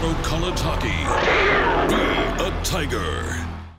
Colorado colored Hockey. Be a Tiger.